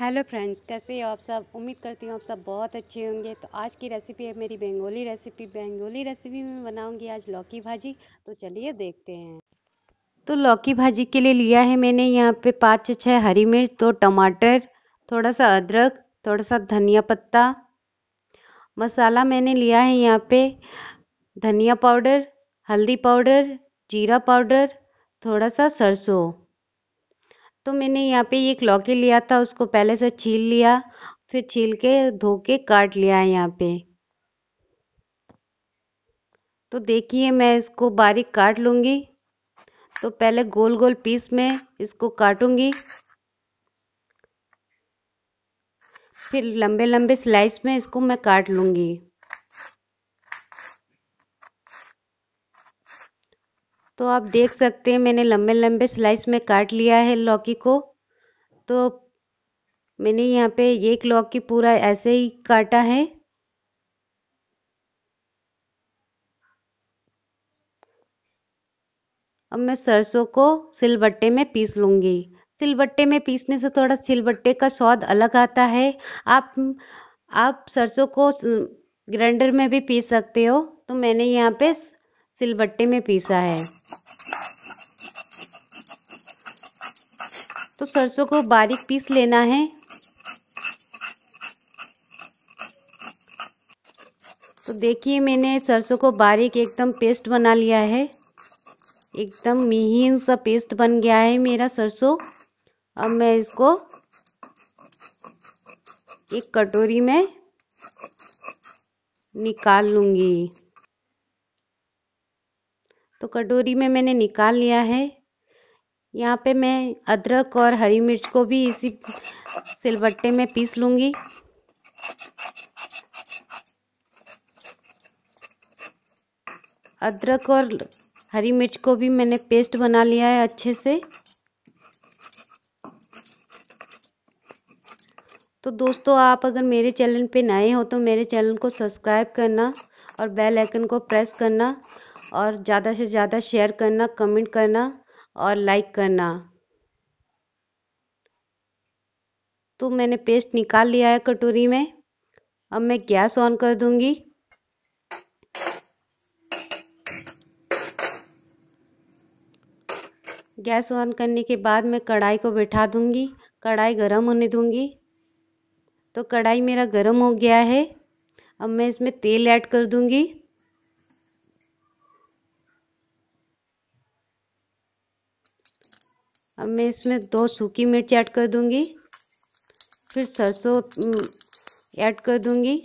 Hello friends कैसे हो आप सब? उम्मीद करती हूँ आप सब बहुत अच्छे होंगे। तो आज की रेसिपी है मेरी बेंगोली रेसिपी बेंगोली रेसिपी में बनाऊँगी आज लौकी भाजी। तो चलिए देखते हैं। तो लौकी भाजी के लिए लिया है मैंने यहाँ पे पाँच से छः हरी मिर्च, दो टमाटर, थोड़ा सा अदरक, थोड़ा सा धनिया पत्ता। मसाला मैंने लिया है यहाँ पे धनिया पाउडर, हल्दी पाउडर, जीरा पाउडर, थोड़ा सा सरसों। तो मैंने यहाँ पे एक लौकी लिया था, उसको पहले से छील लिया, फिर छील के धो के काट लिया है यहाँ पे। तो देखिए मैं इसको बारीक काट लूँगी तो पहले गोल गोल पीस में इसको काटूँगी, फिर लंबे लंबे स्लाइस में इसको मैं काट लूँगी। तो आप देख सकते हैं, मैंने लंबे लंबे स्लाइस में काट लिया है लौकी को। तो मैंने यहाँ पे एक लौकी पूरा ऐसे ही काटा है। अब मैं सरसों को सिलबट्टे में पीस लूँगी। सिलबट्टे में पीसने से थोड़ा सिलबट्टे का स्वाद अलग आता है। आप आप सरसों को ग्राइंडर में भी पीस सकते हो। तो मैंने यहाँ पे सिलबट्टे में पीसा है। तो सरसों को बारीक पीस लेना है। तो देखिए मैंने सरसों को बारीक एकदम पेस्ट बना लिया है। एकदम मिहीन सा पेस्ट बन गया है मेरा सरसों। अब मैं इसको एक कटोरी में निकाल लूँगी। तो कटोरी में मैंने निकाल लिया है। यहाँ पे मैं अदरक और हरी मिर्च को भी इसी सिलबट्टे में पीस लूँगी। अदरक और हरी मिर्च को भी मैंने पेस्ट बना लिया है अच्छे से। तो दोस्तों, आप अगर मेरे चैनल पे नए हो तो मेरे चैनल को सब्सक्राइब करना और बेल आइकन को प्रेस करना। और ज़्यादा से ज़्यादा शेयर करना कमेंट करना और लाइक करना। तो मैंने पेस्ट निकाल लिया है कटोरी में। अब मैं गैस ऑन कर दूँगी। गैस ऑन करने के बाद मैं कढ़ाई को बैठा दूँगी। कढ़ाई गरम होने दूँगी। तो कढ़ाई मेरा गरम हो गया है। अब मैं इसमें तेल ऐड कर दूँगी। अब मैं इसमें दो सूखी मिर्च ऐड कर दूँगी। फिर सरसों ऐड कर दूँगी।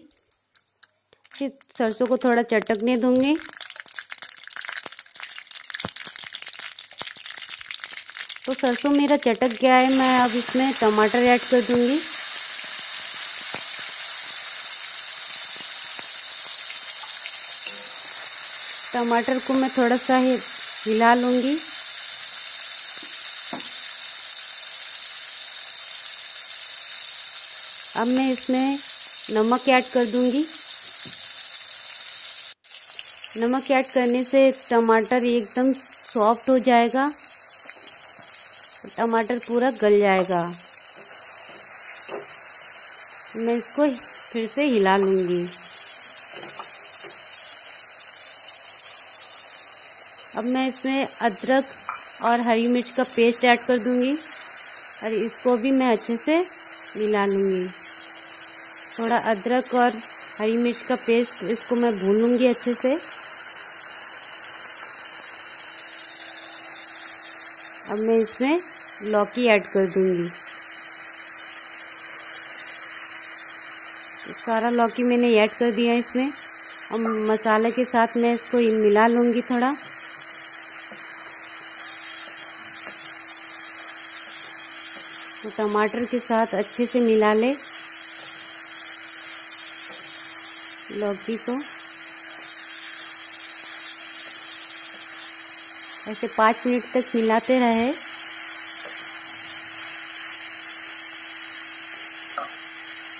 फिर सरसों को थोड़ा चटकने दूँगी। तो सरसों मेरा चटक गया है, मैं अब इसमें टमाटर ऐड कर दूँगी। टमाटर को मैं थोड़ा सा ही हिला लूँगी। अब मैं इसमें नमक ऐड कर दूँगी। नमक ऐड करने से टमाटर एकदम सॉफ्ट हो जाएगा। टमाटर पूरा गल जाएगा। मैं इसको फिर से हिला लूँगी। अब मैं इसमें अदरक और हरी मिर्च का पेस्ट ऐड कर दूँगी और इसको भी मैं अच्छे से मिला लूँगी। थोड़ा अदरक और हरी मिर्च का पेस्ट इसको मैं भून लूँगी अच्छे से। अब मैं इसमें लौकी ऐड कर दूँगी। सारा लौकी मैंने ऐड कर दिया इसमें। अब मसाले के साथ मैं इसको मिला लूँगी थोड़ा। तो टमाटर के साथ अच्छे से मिला ले। लौकी को ऐसे पाँच मिनट तक मिलाते रहे।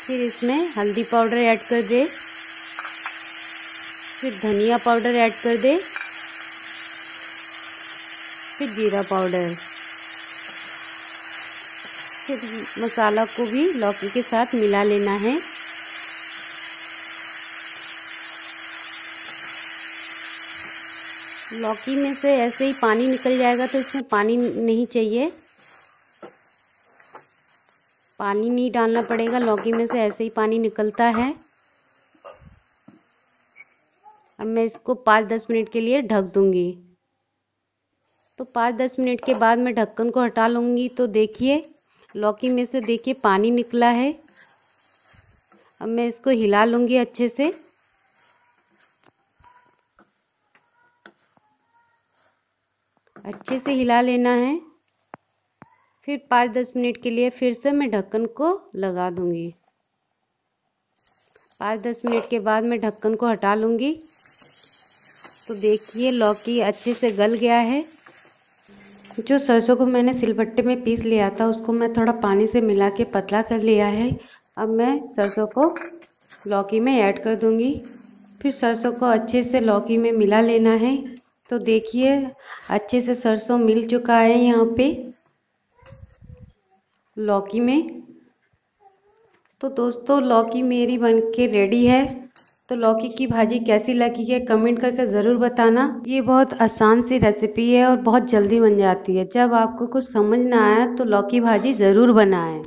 फिर इसमें हल्दी पाउडर ऐड कर दे। फिर धनिया पाउडर ऐड कर दे। फिर जीरा पाउडर। फिर मसाला को भी लौकी के साथ मिला लेना है। लौकी में से ऐसे ही पानी निकल जाएगा तो इसमें पानी नहीं चाहिए। पानी नहीं डालना पड़ेगा, लौकी में से ऐसे ही पानी निकलता है। अब मैं इसको पाँच दस मिनट के लिए ढक दूँगी। तो पाँच दस मिनट के बाद मैं ढक्कन को हटा लूँगी। तो देखिए, लौकी में से देखिए पानी निकला है। अब मैं इसको हिला लूँगी अच्छे से। अच्छे से हिला लेना है। फिर पाँच दस मिनट के लिए फिर से मैं ढक्कन को लगा दूँगी। पाँच दस मिनट के बाद मैं ढक्कन को हटा लूँगी। तो देखिए लौकी अच्छे से गल गया है। जो सरसों को मैंने सिलबट्टे में पीस लिया था, उसको मैं थोड़ा पानी से मिला के पतला कर लिया है। अब मैं सरसों को लौकी में ऐड कर दूँगी। फिर सरसों को अच्छे से लौकी में मिला लेना है। तो देखिए, अच्छे से सरसों मिल चुका है यहाँ पे। लौकी में। तो दोस्तों, लौकी मेरी बन के रेडी है। तो लौकी की भाजी कैसी लगी है कमेंट करके ज़रूर बताना। ये बहुत आसान सी रेसिपी है और बहुत जल्दी बन जाती है। जब आपको कुछ समझ ना आया तो लौकी भाजी ज़रूर बनाएँ।